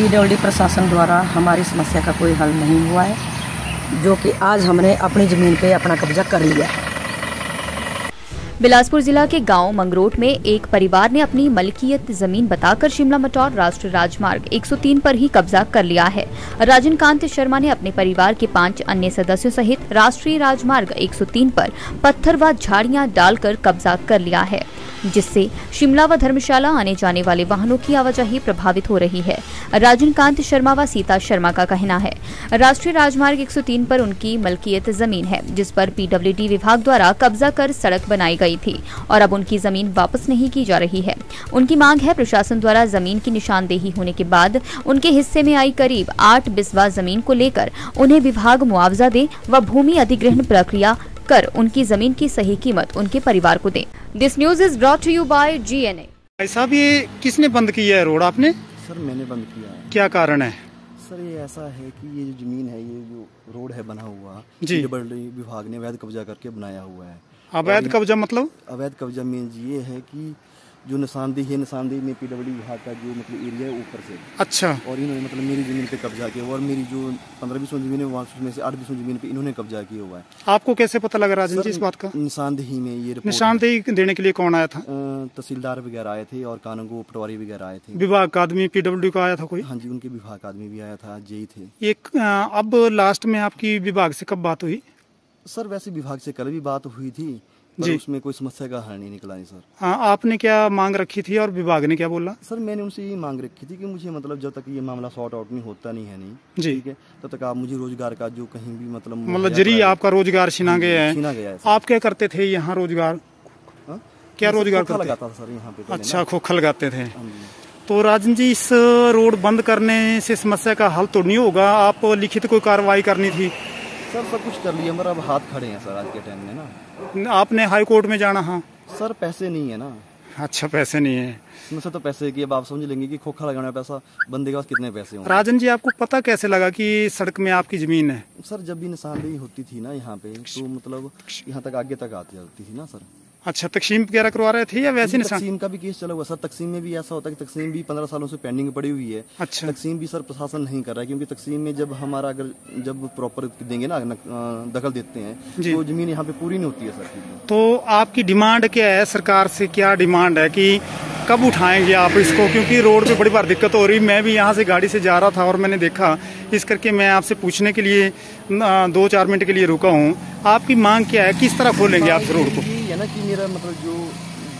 PWD प्रशासन द्वारा हमारी समस्या का कोई हल नहीं हुआ है, जो कि आज हमने अपनी ज़मीन पे अपना कब्जा कर लिया है। बिलासपुर जिला के गाँव मंगरोट में एक परिवार ने अपनी मलकियत ज़मीन बताकर शिमला मटौर राष्ट्रीय राजमार्ग 103 पर ही कब्जा कर लिया है। राजन कांत शर्मा ने अपने परिवार के पाँच अन्य सदस्यों सहित राष्ट्रीय राजमार्ग 103 पर पत्थर व झाड़ियाँ डालकर कब्जा कर लिया है, जिससे शिमला व धर्मशाला आने जाने वाले वाहनों की आवाजाही प्रभावित हो रही है। राजन कांत शर्मा व सीता शर्मा का कहना है, राष्ट्रीय राजमार्ग 103 पर उनकी मलकियत ज़मीन है, जिस पर पीडब्ल्यूडी विभाग द्वारा कब्जा कर सड़क बनाई गई। थी और अब उनकी ज़मीन वापस नहीं की जा रही है। उनकी मांग है प्रशासन द्वारा ज़मीन की निशानदेही होने के बाद उनके हिस्से में आई करीब आठ बिस्वा ज़मीन को लेकर उन्हें विभाग मुआवजा दे व भूमि अधिग्रहण प्रक्रिया कर उनकी ज़मीन की सही कीमत उनके परिवार को दे। This news is brought to you by GNA ऐसा भी किसने बंद किया है रोड आपने? सर मैंने बंद किया है। क्या कारण है? सर ये ऐसा है कि ये जो ज़मीन है ये जो रोड है बना हुआ जी। विभाग ने अवैध कब्जा करके बनाया हुआ है। अवैध कब्जा मतलब? अवैध कब्जा मीन्स ये है कि जो निशानदेही है निशानदेही में पीडब्ल्यू विभाग का जो मतलब एरिया है ऊपर से। अच्छा। और इन्होंने मतलब मेरी ज़मीन पे कब्जा किया और मेरी जो पंद्रह बीस ज़मीन है वहाँ उसमें से आठ बीस ज़मीन पे इन्होंने कब्जा किया हुआ है। आपको कैसे पता लगा राजन जी इस बात का? निशानदेही में ये निशानदेही देने के लिए कौन आया था? तहसीलदार वगैरह आए थे और कानून पटवारी वगैरह आए थे। विभाग का आदमी पीडब्ल्यू का आया था कोई? हाँ जी उनके विभाग का आदमी भी आया था जेई थे। एक अब लास्ट में आपकी विभाग से कब बात हुई? सर वैसे विभाग से कल भी बात हुई थी पर जी। उसमें कोई समस्या का हल नहीं निकला है सर। हाँ, आपने क्या मांग रखी थी और विभाग ने क्या बोला? सर मैंने उनसे ये मांग रखी थी कि मुझे मतलब जब तक ये मामला सॉर्ट आउट नहीं होता नहीं है नहीं जी। ठीक है तब तक आप मुझे रोज़गार का जो कहीं भी मतलब मतलब ज़रिए आपका रोज़गार छीना गया है। छीना गया है आप क्या करते थे यहाँ रोज़गार? हाँ? क्या रोज़गार करते? लगाता था सर यहाँ पे अच्छा। खोखा लगाते थे। हाँ तो राजन जी इस रोड बंद करने से समस्या का हल तो नहीं होगा? आप लिखित कोई कार्रवाई करनी थी? सर सब कुछ कर लिया मगर अब हाथ खड़े हैं सर आज के टाइम में ना। आपने हाई कोर्ट में जाना हाँ। सर पैसे नहीं है ना। अच्छा पैसे नहीं है। समस्या तो पैसे की अब आप समझ लेंगे कि खोखा लगाना पैसा बंदे के पास कितने पैसे होंगे। राजन जी आपको पता कैसे लगा कि सड़क में आपकी ज़मीन है? सर जब भी निशानदेही होती थी ना यहाँ पे तो मतलब यहाँ तक आगे तक आती जाती थी ना सर। अच्छा तकसीम वगैरह करवा रहे थे या वैसे निशान? तकसीम का भी केस चला हुआ सर तकसीम में भी ऐसा होता है कि तकसीम भी पंद्रह सालों से पेंडिंग पड़ी हुई है। अच्छा। तकसीम भी सर प्रशासन नहीं कर रहा है क्योंकि तकसीम में जब हमारा अगर जब प्रॉपर देंगे ना दखल देते हैं जी। तो ज़मीन यहाँ पे पूरी नहीं होती है सर। तो आपकी डिमांड क्या है? सरकार से क्या डिमांड है की कब उठाएँगे आप इसको? क्योंकि रोड पे बड़ी बार दिक्कत हो रही मैं भी यहाँ से गाड़ी से जा रहा था और मैंने देखा इस करके मैं आपसे पूछने के लिए दो चार मिनट के लिए रुका हूँ। आपकी मांग क्या है? किस तरह खोलेंगे आप रोड को? ना कि मेरा मतलब जो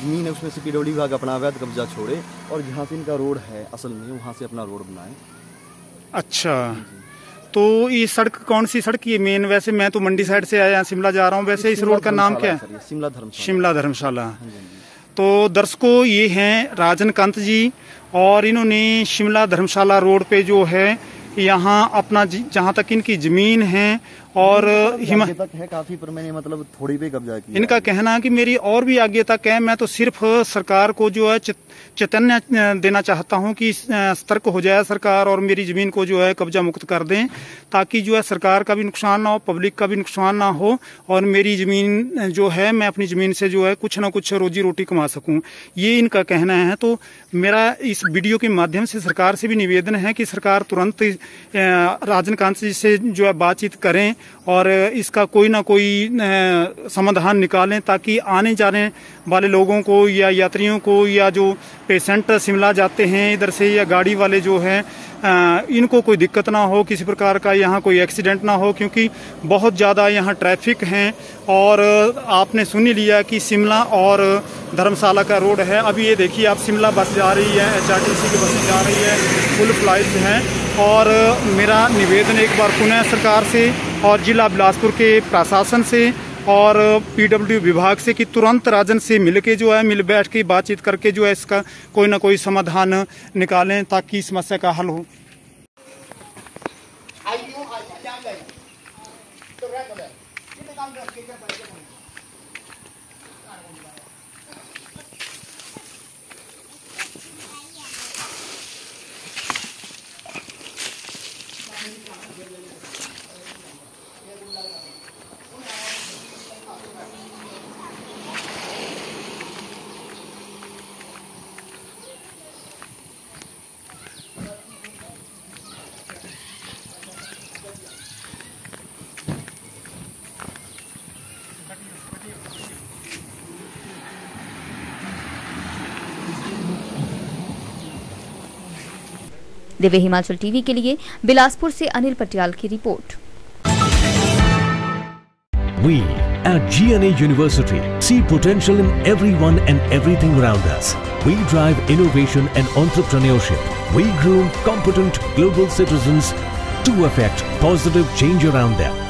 ज़मीन है उसमें से पीडब्ल्यू विभाग अपना अवैध कब्जा छोड़े और जहाँ से इनका रोड है असल में वहाँ से अपना रोड बनाए। अच्छा। तो ये सड़क कौन सी सड़क? ये मेन वैसे मैं तो मंडी साइड से आया शिमला जा रहा हूँ वैसे। इस रोड का नाम क्या है? शिमला धर्मशाला। शिमला धर्मशाला। हाँ हाँ। तो दर्शकों ये हैं राजन कांत जी और इन्होंने शिमला धर्मशाला रोड पे जो है यहाँ अपना जहाँ तक इनकी ज़मीन है और हिमा तक है काफ़ी पर मैंने मतलब थोड़ी पे कब्जा की इनका कहना है कि मेरी और भी आगे तक है मैं तो सिर्फ़ सरकार को जो है चैतन्य देना चाहता हूँ कि सतर्क हो जाए सरकार और मेरी ज़मीन को जो है कब्जा मुक्त कर दें ताकि जो है सरकार का भी नुकसान ना हो पब्लिक का भी नुकसान ना हो और मेरी ज़मीन जो है मैं अपनी ज़मीन से जो है कुछ ना कुछ रोजी रोटी कमा सकूँ। ये इनका कहना है। तो मेरा इस वीडियो के माध्यम से सरकार से भी निवेदन है कि सरकार तुरंत राजनकांत जी से जो है बातचीत करें और इसका कोई ना कोई समाधान निकालें ताकि आने जाने वाले लोगों को या यात्रियों को या जो पेशेंट शिमला जाते हैं इधर से या गाड़ी वाले जो हैं इनको कोई दिक्कत ना हो, किसी प्रकार का यहाँ कोई एक्सीडेंट ना हो, क्योंकि बहुत ज़्यादा यहाँ ट्रैफ़िक हैं और आपने सुन ही लिया कि शिमला और धर्मशाला का रोड है। अभी ये देखिए, आप शिमला बस जा रही है, एचआरटीसी की बसें जा रही है, फुल फ़्लाइट हैं। और मेरा निवेदन एक बार पुनः सरकार से और जिला बिलासपुर के प्रशासन से और पीडब्ल्यू विभाग से कि तुरंत राजन से मिल के जो है, मिल बैठ के बातचीत करके जो है इसका कोई ना कोई समाधान निकालें ताकि समस्या का हल हो। दिव्य हिमाचल टीवी के लिए बिलासपुर से अनिल पटियाल की report We at GNA University see potential in everyone and everything around us. We drive innovation and entrepreneurship. We groom competent global citizens to affect positive change around them.